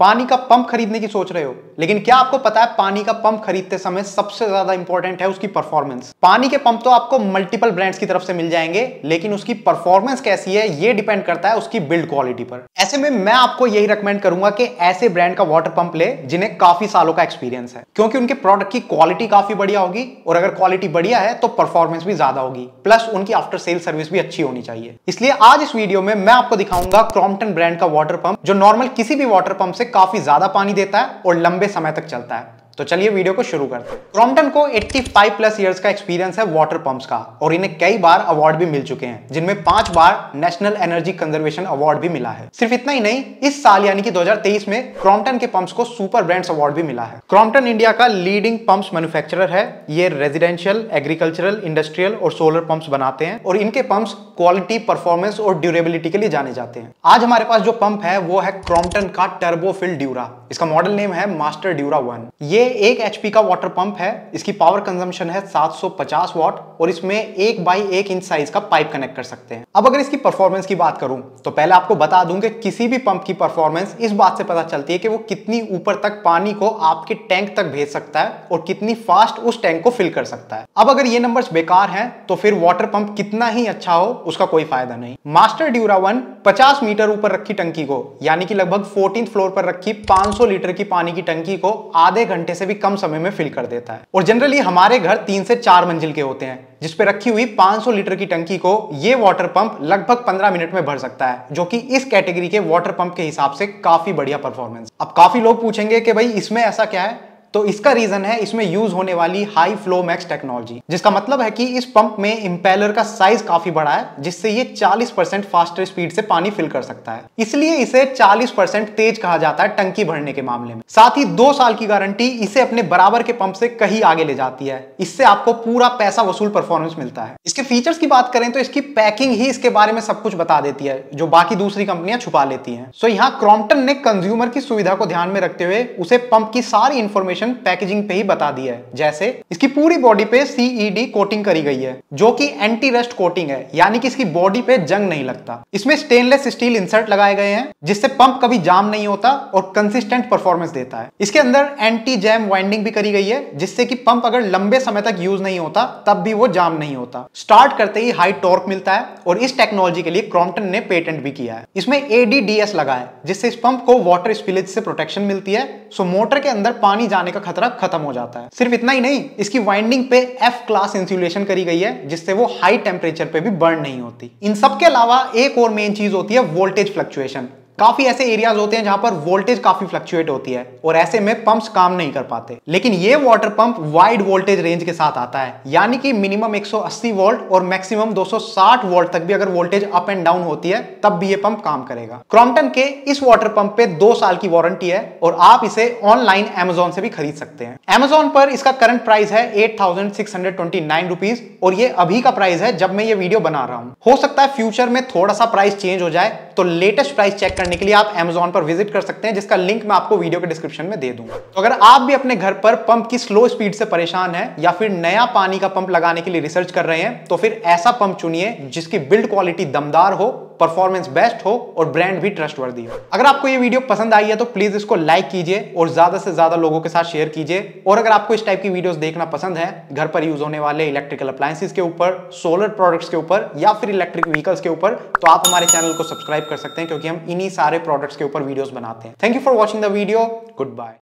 पानी का पंप खरीदने की सोच रहे हो, लेकिन क्या आपको पता है पानी का पंप खरीदते समय सबसे ज़्यादा इंपॉर्टेंट है उसकी परफॉर्मेंस पानी के पंप तो आपको मल्टीपल ब्रांड्स की तरफ़ से मिल जाएँगे, लेकिन उसकी परफॉर्मेंस कैसी है, ये डिपेंड करता है उसकी बिल्ड क्वालिटी पर। ऐसे में मैं आपको यही रिकमेंड करूँगा कि ऐसे ब्रांड का वाटर पंप ले, जिन्हें काफ़ी सालों का एक्सपीरियंस है। क्योंकि उनके प्रोडक्ट की क्वालिटी काफ़ी बढ़िया होगी, और अगर क्वालिटी बढ़िया है तो परफॉर्मेंस भी ज़्यादा होगी। प्लस उनकी आफ्टर सेल सर्विस भी अच्छी होनी चाहिए। इसलिए आज इस वीडियो में मैं आपको दिखाऊँगा क्रॉम्पटन ब्रांड का वाटर पंप जो नॉर्मल किसी भी वाटर पंप से काफ़ी ज़्यादा पानी देता है और लंबे समय तक चलता है। तो चलिए वीडियो को शुरू करते हैं। क्रॉम्पटन को 85 प्लस इयर्स का एक्सपीरियंस है वाटर पंप्स का और इन्हें कई बार अवार्ड भी मिल चुके हैं, जिनमें पाँच बार नेशनल एनर्जी कंजर्वेशन अवार्ड भी मिला है। सिर्फ़ इतना ही नहीं, इस साल यानी कि 2023 में क्रॉम्पटन के पंप्स को सुपर ब्रांड्स अवार्ड भी मिला है। क्रॉम्पटन इंडिया का लीडिंग पंप्स मैन्युफैक्चरर है। ये रेजिडेंशियल एग्रीकल्चरल इंडस्ट्रियल और सोलर पंप्स बनाते हैं और इनके पंप्स क्वालिटी परफॉर्मेंस और ड्यूरेबिलिटी के लिए जाने जाते हैं। आज हमारे पास जो पंप है, वो है क्रॉम्पटन का टर्बोफिल ड्यूरा इसका मॉडल नेम है मास्टर ड्यूरा वन ये एक एचपी का वाटर पंप है, इसकी पावर कंजम्पशन है 750 वॉट और इसमें एक बाई एक इंच साइज़ का पाइप कनेक्ट कर सकते हैं। अब अगर इसकी परफॉर्मेंस की बात करूँ तो पहले आपको बता दूँ कि किसी भी पंप की परफॉर्मेंस इस बात से पता चलती है कि वो कितनी ऊपर तक पानी को आपके टैंक तक भेज सकता है और कितनी फास्ट उस टैंक को फिल कर सकता है। अब अगर ये नंबर्स बेकार हैं तो फिर वाटर पंप कितना ही अच्छा हो, उसका कोई फ़ायदा नहीं। मास्टर ड्यूरा वन 50 मीटर ऊपर रखी टंकी को, यानी कि लगभग फोर्टीन फ्लोर पर रखी 500 लीटर की पानी की टंकी को आधे घंटे से भी कम समय में फिल कर देता है। और जनरली हमारे घर तीन से चार मंजिल के होते हैं जिसपे रखी हुई 500 लीटर की टंकी को ये वाटर पंप लगभग 15 मिनट में भर सकता है, जो कि इस कैटेगरी के वाटर पंप के हिसाब से काफ़ी बढ़िया परफॉर्मेंस अब काफ़ी लोग पूछेंगे कि भाई इसमें ऐसा क्या है? तो इसका रीजन है, इसमें यूज़ होने वाली हाई फ्लो मैक्स टेक्नोलॉजी जिसका मतलब है कि इस पंप में इंपेलर का साइज़ काफ़ी बड़ा है, जिससे ये 40 परसेंट फास्टर स्पीड से पानी फिल कर सकता है। इसलिए इसे 40 परसेंट तेज कहा जाता है टंकी भरने के मामले में। साथ ही दो साल की गारंटी इसे अपने बराबर के पंप से कहीं आगे ले जाती है। इससे आपको पूरा पैसा वसूल परफॉर्मेंस मिलता है। इसके फीचर्स की बात करें तो इसकी पैकिंग ही इसके बारे में सब कुछ बता देती है, जो बाकी दूसरी कंपनियाँ छुपा लेती है। सो यहाँ क्रॉम्पटन ने कंज्यूमर की सुविधा को ध्यान में रखते हुए उसे पंप की सारी इंफॉर्मेशन पैकेजिंग पे ही बता दिया है। जैसे, इसकी पूरी बॉडी पे सीईडी कोटिंग करी गई है, जो कि एंटी रस्ट कोटिंग है, यानी कि इसकी बॉडी पे जंग नहीं लगता। इसमें स्टेनलेस स्टील इंसर्ट लगाए गए हैं, जिससे पंप कभी जाम नहीं होता और कंसिस्टेंट परफॉर्मेंस देता है। इसके अंदर एंटी जैम वाइंडिंग भी करी गई है, जिससे कि पंप अगर लंबे समय तक यूज़ नहीं होता, तब भी वो जाम नहीं होता। स्टार्ट करते ही हाई टॉर्क मिलता है, और इस टेक्नोलॉजी के लिए क्रॉम्पटन ने पेटेंट भी किया है। इसमें एडीडीएस लगा है जिससे इस पंप को वाटर स्पिलेज से प्रोटेक्शन मिलती है सो मोटर के अंदर पानी जाने का खतरा खत्म हो जाता है। सिर्फ़ इतना ही नहीं, इसकी वाइंडिंग पे एफ़ क्लास इंसुलेशन करी गई है, जिससे वो हाई टेम्परेचर पे भी बर्न नहीं होती। इन सबके अलावा एक और मेन चीज़ होती है वोल्टेज फ्लक्चुएशन काफ़ी ऐसे एरियाज़ होते हैं जहाँ पर वोल्टेज काफ़ी फ्लक्चुएट होती है और ऐसे में पंप्स काम नहीं कर पाते। लेकिन ये water pump wide voltage range के साथ आता है। यानी कि मिनिमम 180 वोल्ट और मैक्सिमम 260 वोल्ट तक भी अगर वोल्टेज अप एंड डाउन होती है, तब भी ये पंप काम करेगा। क्रॉम्पटन के इस वाटर पंप पे दो साल की वारंटी है और आप इसे ऑनलाइन एमेजोन से भी खरीद सकते हैं। एमेजोन पर इसका करंट प्राइस है एट और ये अभी का प्राइस है जब मैं ये वीडियो बना रहा हूँ। हो सकता है फ्यूचर में थोड़ा सा प्राइस चेंज हो जाए तो लेटेस्ट प्राइस चेक करने के लिए आप Amazon पर विज़िट कर सकते हैं, जिसका लिंक मैं आपको वीडियो के डिस्क्रिप्शन में दे दूँगा। तो अगर आप भी अपने घर पर पंप की स्लो स्पीड से परेशान है, या फिर नया पानी का पंप लगाने के लिए रिसर्च कर रहे हैं तो फिर ऐसा पंप चुनिए जिसकी बिल्ड क्वालिटी दमदार हो परफॉर्मेंस बेस्ट हो और ब्रांड भी ट्रस्टवर्दी हो। अगर आपको ये वीडियो पसंद आई है तो प्लीज़ इसको लाइक कीजिए और ज़्यादा से ज़्यादा लोगों के साथ शेयर कीजिए। और अगर आपको इस टाइप की वीडियोस देखना पसंद है, घर पर यूज़ होने वाले इलेक्ट्रिकल अप्लायंसेस के ऊपर सोलर प्रोडक्ट्स के ऊपर, या फिर इलेक्ट्रिक व्हीकल्स के ऊपर तो आप हमारे चैनल को सब्सक्राइब कर सकते हैं, क्योंकि हम इन्हीं सारे प्रोडक्ट्स के ऊपर वीडियोस बनाते हैं। Thank you for watching the video goodbye